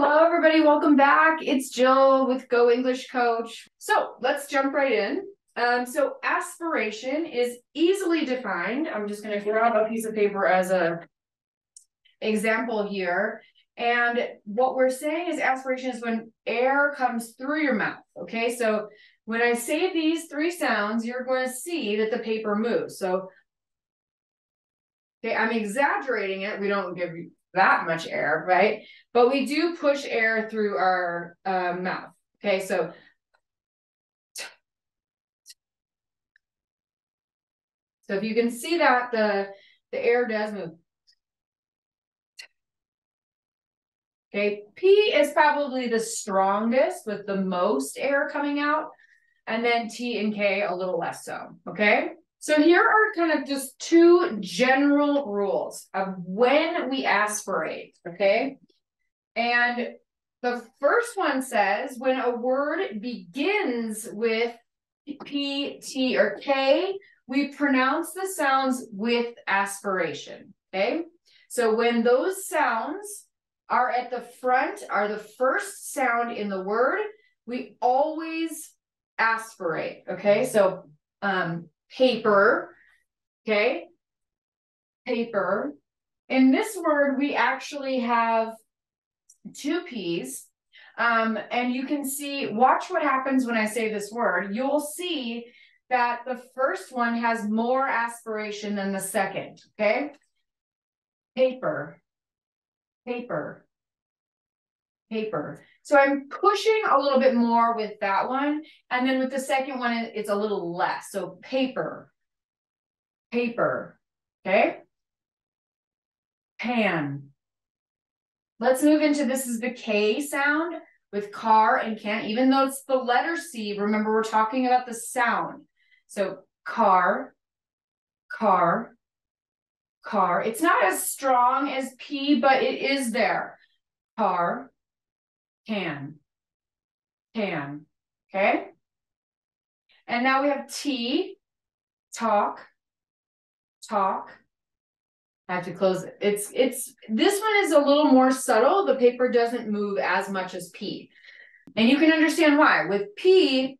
hello everybody. Welcome back. It's Jill with Go English Coach. So let's jump right in. Um, so aspiration is easily defined. I'm just going to grab a piece of paper as a example here. And what we're saying is aspiration is when air comes through your mouth. Okay, so when I say these three sounds, you're going to see that the paper moves. So, okay, I'm exaggerating it. We don't give you that much air, right? But we do push air through our uh, mouth. Okay, so so if you can see that the the air does move. Okay, P is probably the strongest with the most air coming out, and then T and K a little less so. Okay. So here are kind of just two general rules of when we aspirate, okay? And the first one says when a word begins with P, T, or K, we pronounce the sounds with aspiration, okay? So when those sounds are at the front, are the first sound in the word, we always aspirate, okay? So um, paper, okay? Paper. In this word, we actually have two P's. Um, and you can see, watch what happens when I say this word. You'll see that the first one has more aspiration than the second, okay? Paper, paper, paper. So I'm pushing a little bit more with that one. And then with the second one, it's a little less. So paper, paper, okay? Pan. Let's move into this is the K sound with car and can, even though it's the letter C, remember we're talking about the sound. So car, car, car. It's not as strong as P, but it is there. Car, can, can, okay? And now we have T, talk, talk. I have to close it. It's, it's, this one is a little more subtle. The paper doesn't move as much as P. And you can understand why. With P,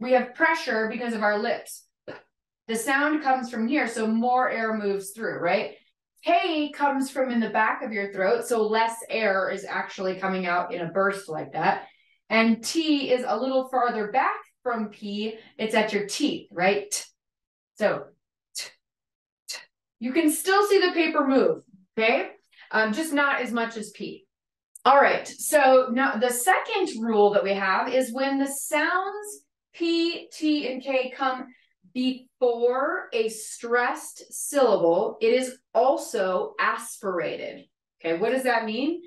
we have pressure because of our lips. The sound comes from here, so more air moves through, right? K comes from in the back of your throat, so less air is actually coming out in a burst like that. And T is a little farther back from P, it's at your teeth, right? So you can still see the paper move, okay? Um, just not as much as P. All right, so now the second rule that we have is when the sounds P, T, and K come before a stressed syllable, it is also aspirated. Okay, what does that mean?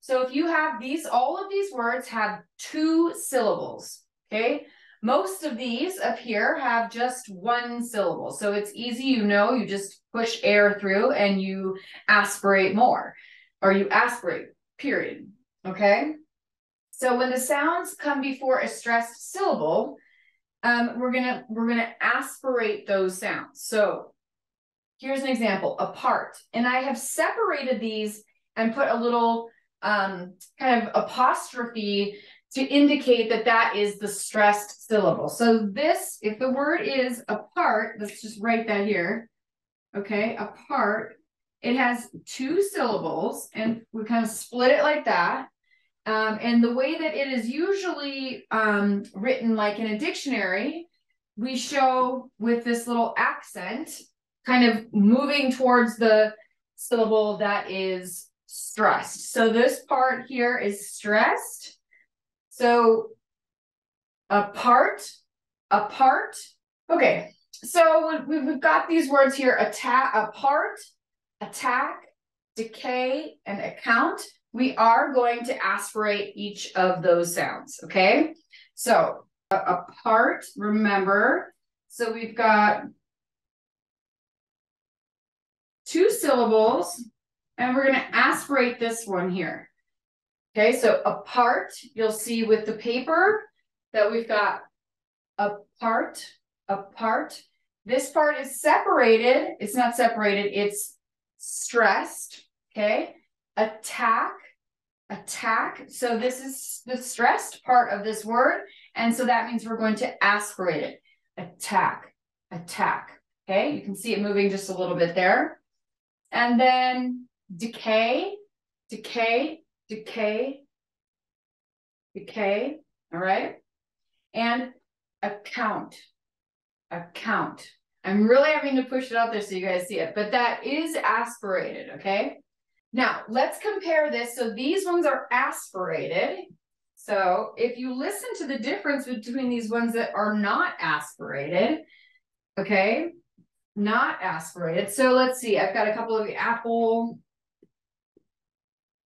So if you have these, all of these words have two syllables. Okay, most of these up here have just one syllable. So it's easy, you know, you just push air through and you aspirate more, or you aspirate, period. Okay. So when the sounds come before a stressed syllable, um, we're gonna we're gonna aspirate those sounds. So here's an example, apart. And I have separated these and put a little um, kind of apostrophe to indicate that that is the stressed syllable. So this, if the word is apart, let's just write that here. Okay, apart, it has two syllables and we kind of split it like that. Um, and the way that it is usually um, written, like in a dictionary, we show with this little accent, kind of moving towards the syllable that is stressed. So this part here is stressed. So apart, apart. Okay, so we've got these words here, attack, apart, attack, decay, and account we are going to aspirate each of those sounds, okay? So apart, remember, so we've got two syllables, and we're going to aspirate this one here. Okay, so apart, you'll see with the paper that we've got apart, apart. This part is separated. It's not separated, it's stressed. Okay, attack, attack. So this is the stressed part of this word. And so that means we're going to aspirate it. Attack, attack. Okay, you can see it moving just a little bit there. And then decay, decay, decay, decay. All right. And account, account. I'm really having to push it out there so you guys see it, but that is aspirated, okay? Now, let's compare this. So these ones are aspirated. So if you listen to the difference between these ones that are not aspirated, okay, not aspirated. So let's see, I've got a couple of the apple.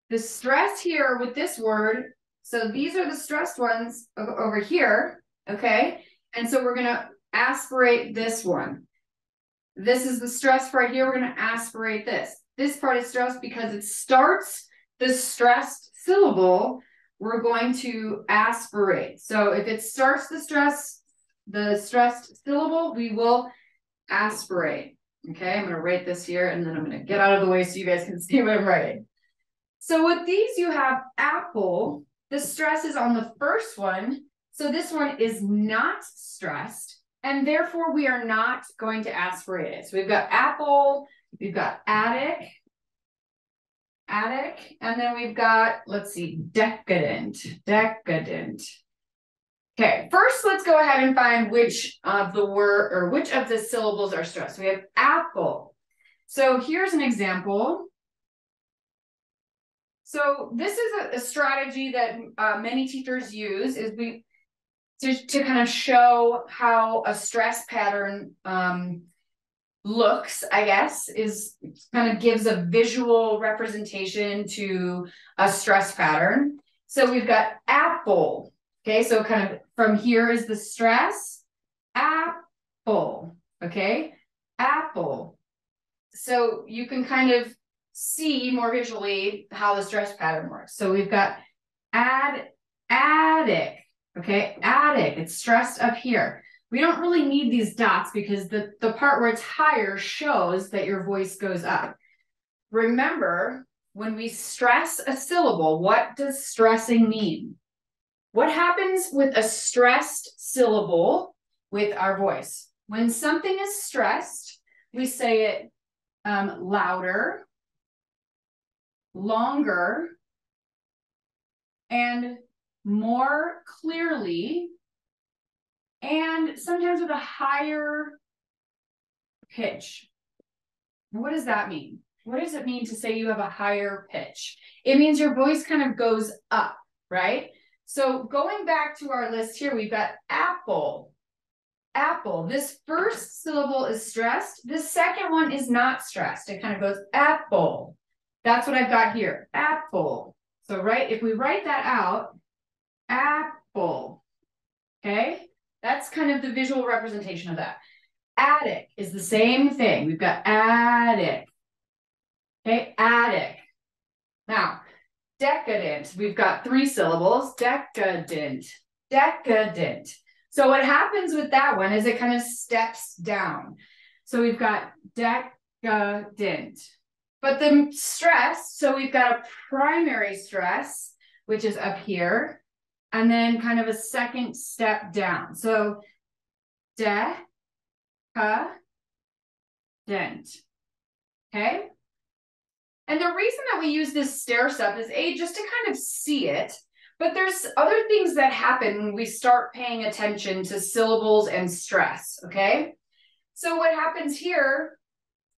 The stress here with this word, so these are the stressed ones over here, okay? And so we're gonna aspirate this one. This is the stress right here. We're going to aspirate this. This part is stressed because it starts the stressed syllable. We're going to aspirate. So if it starts the stress, the stressed syllable, we will aspirate. Okay, I'm going to write this here and then I'm going to get out of the way so you guys can see what I'm writing. So with these, you have apple. The stress is on the first one. So this one is not stressed. And therefore, we are not going to aspirate it. So we've got apple, we've got attic, attic, and then we've got, let's see, decadent, decadent. Okay, first let's go ahead and find which of the word or which of the syllables are stressed. We have apple. So here's an example. So this is a, a strategy that uh, many teachers use is we to, to kind of show how a stress pattern um, looks, I guess, is kind of gives a visual representation to a stress pattern. So we've got apple. Okay, so kind of from here is the stress. Apple. Okay, apple. So you can kind of see more visually how the stress pattern works. So we've got add attic. Okay, attic, it's stressed up here. We don't really need these dots because the, the part where it's higher shows that your voice goes up. Remember, when we stress a syllable, what does stressing mean? What happens with a stressed syllable with our voice? When something is stressed, we say it um, louder, longer, and more clearly and sometimes with a higher pitch. What does that mean? What does it mean to say you have a higher pitch? It means your voice kind of goes up, right? So going back to our list here, we've got apple, apple. This first syllable is stressed. The second one is not stressed. It kind of goes apple. That's what I've got here, apple. So right, if we write that out, apple. Okay, that's kind of the visual representation of that. Attic is the same thing. We've got attic. Okay, attic. Now, decadent, we've got three syllables. Decadent, decadent. So what happens with that one is it kind of steps down. So we've got decadent. But the stress, so we've got a primary stress, which is up here and then kind of a second step down. So de, ka, dent. Okay. And the reason that we use this stair step is A, just to kind of see it, but there's other things that happen when we start paying attention to syllables and stress, okay? So what happens here,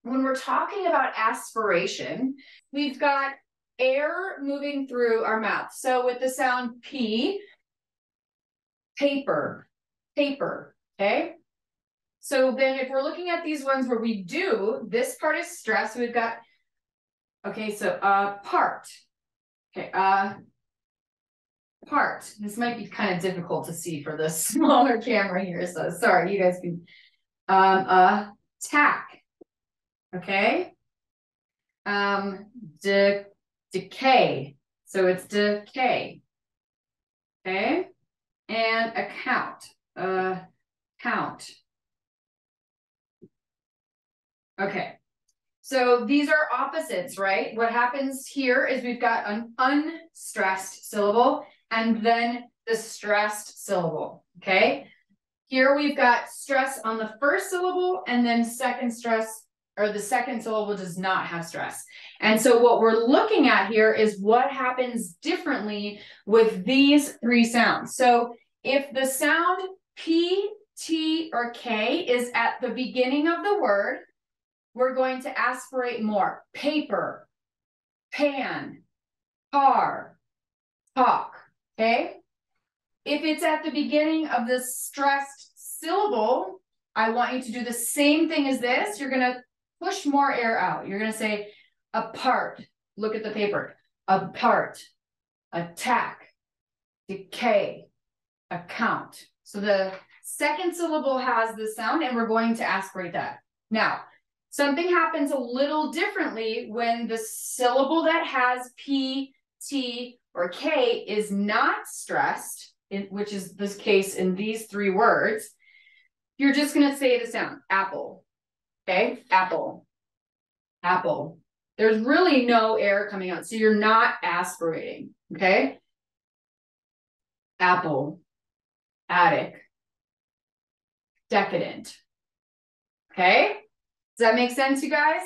when we're talking about aspiration, we've got air moving through our mouth. So with the sound P, paper, paper, okay? So then if we're looking at these ones where we do, this part is stress, we've got, okay, so uh, part, okay, uh, part. This might be kind of difficult to see for the smaller camera here, so sorry, you guys can, um, uh, tack, okay? Um, de decay. So it's decay. Okay. And account. Uh, count. Okay. So these are opposites, right? What happens here is we've got an unstressed syllable and then the stressed syllable, okay? Here we've got stress on the first syllable and then second stress or the second syllable does not have stress. And so what we're looking at here is what happens differently with these three sounds. So if the sound P, T, or K is at the beginning of the word, we're going to aspirate more. Paper, pan, car, talk, okay? If it's at the beginning of the stressed syllable, I want you to do the same thing as this. You're gonna push more air out. You're gonna say apart. Look at the paper. Apart, attack, decay, account. So the second syllable has the sound and we're going to aspirate that. Now, something happens a little differently when the syllable that has P, T, or K is not stressed, which is this case in these three words. You're just going to say the sound, apple. Okay, apple, apple. There's really no air coming out, so you're not aspirating. Okay, apple, attic, decadent. Okay, does that make sense, you guys?